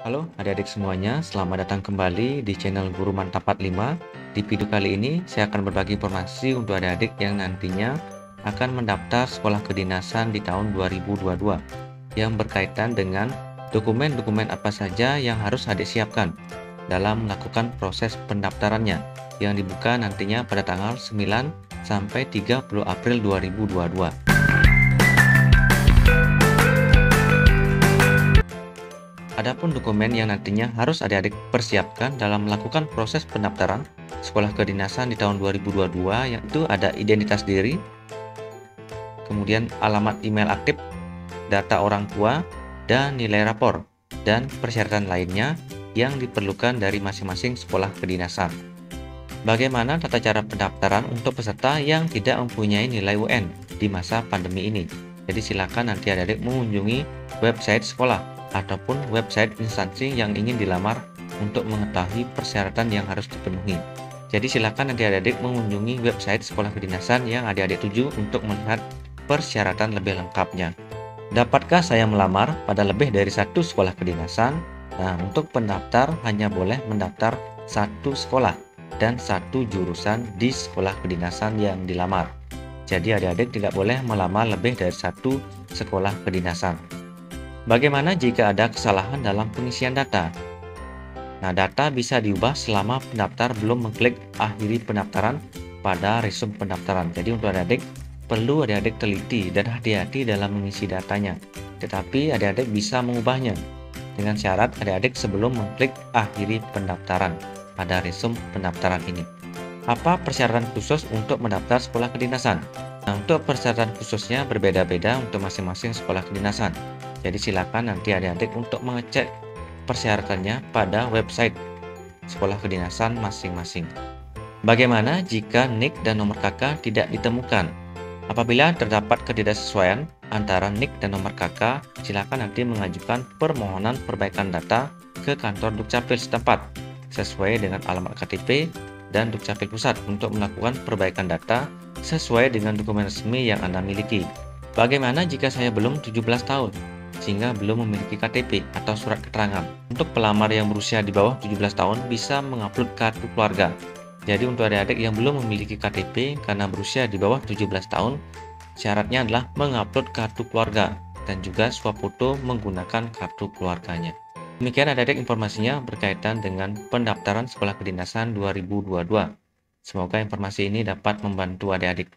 Halo adik-adik semuanya, selamat datang kembali di channel Guru Mantap 45. Di video kali ini, saya akan berbagi informasi untuk adik-adik yang nantinya akan mendaftar sekolah kedinasan di tahun 2022 yang berkaitan dengan dokumen-dokumen apa saja yang harus adik siapkan dalam melakukan proses pendaftarannya yang dibuka nantinya pada tanggal 9 sampai 30 April 2022. Adapun dokumen yang nantinya harus adik-adik persiapkan dalam melakukan proses pendaftaran sekolah kedinasan di tahun 2022 yaitu ada identitas diri, kemudian alamat email aktif, data orang tua, dan nilai rapor, dan persyaratan lainnya yang diperlukan dari masing-masing sekolah kedinasan. Bagaimana tata cara pendaftaran untuk peserta yang tidak mempunyai nilai UN di masa pandemi ini? Jadi silakan nanti adik-adik mengunjungi website sekolah ataupun website instansi yang ingin dilamar untuk mengetahui persyaratan yang harus dipenuhi. Jadi silakan adik-adik mengunjungi website sekolah kedinasan yang adik-adik tuju untuk melihat persyaratan lebih lengkapnya. Dapatkah saya melamar pada lebih dari satu sekolah kedinasan? Nah, untuk pendaftar hanya boleh mendaftar satu sekolah dan satu jurusan di sekolah kedinasan yang dilamar. Jadi adik-adik tidak boleh melamar lebih dari satu sekolah kedinasan. Bagaimana jika ada kesalahan dalam pengisian data? Nah, data bisa diubah selama pendaftar belum mengklik akhiri pendaftaran pada resume pendaftaran. Jadi untuk adik-adik perlu adik-adik teliti dan hati-hati dalam mengisi datanya. Tetapi adik-adik bisa mengubahnya dengan syarat adik-adik sebelum mengklik akhiri pendaftaran pada resume pendaftaran ini. Apa persyaratan khusus untuk mendaftar sekolah kedinasan? Nah, untuk persyaratan khususnya berbeda-beda untuk masing-masing sekolah kedinasan. Jadi silakan nanti adik-adik untuk mengecek persyaratannya pada website sekolah kedinasan masing-masing. Bagaimana jika NIK dan nomor KK tidak ditemukan? Apabila terdapat ketidaksesuaian antara NIK dan nomor KK, silakan nanti mengajukan permohonan perbaikan data ke kantor Dukcapil setempat sesuai dengan alamat KTP dan Dukcapil Pusat untuk melakukan perbaikan data sesuai dengan dokumen resmi yang Anda miliki. Bagaimana jika saya belum 17 tahun? Sehingga belum memiliki KTP atau surat keterangan. Untuk pelamar yang berusia di bawah 17 tahun bisa mengupload kartu keluarga. Jadi untuk adik-adik yang belum memiliki KTP karena berusia di bawah 17 tahun, syaratnya adalah mengupload kartu keluarga dan juga swafoto menggunakan kartu keluarganya. Demikian adik-adik informasinya berkaitan dengan pendaftaran sekolah kedinasan 2022. Semoga informasi ini dapat membantu adik-adik.